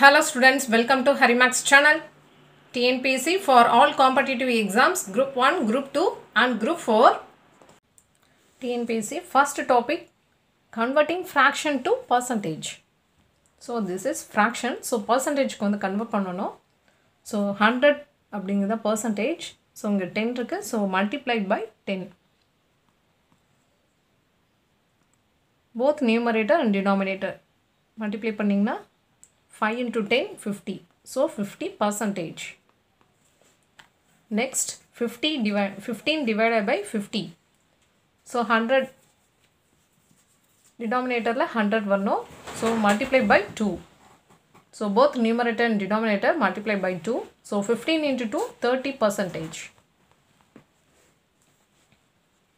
Hello students welcome to Harimax channel TNPSC for all competitive exams group one group two and group four TNPSC first topic converting fraction to percentage so this is fraction so பர்சன்டேஜ்க்கு வந்து convert பண்ணணும். So hundred அப்படிங்கிறத percentage so இங்கே ten இருக்குது so multiplied by ten both numerator and denominator multiply பண்ணிங்கன்னா 5 into 10 50 so 50 percentage next 50 divide 15 divided by 50 so 100 denominatorல 100 வரணும் so multiply by 2 so both numerator and denominator multiply by 2 so 15 into 2 30 percentage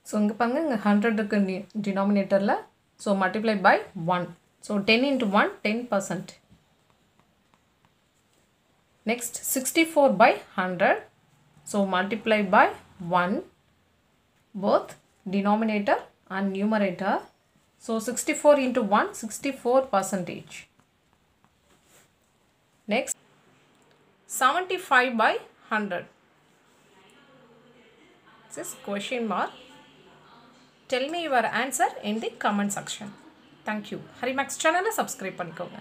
so இங்கே பாருங்க இங்கே hundred இருக்கு டினாமினேட்டரில் so multiply by one so ten into one ten percent next sixty four by hundred so multiply by one both denominator and numerator so sixty four into one sixty four percentage next seventy five by hundred this is question mark tell me your answer in the comment section thank you harimax channel subscribe பண்ணிக்கோங்க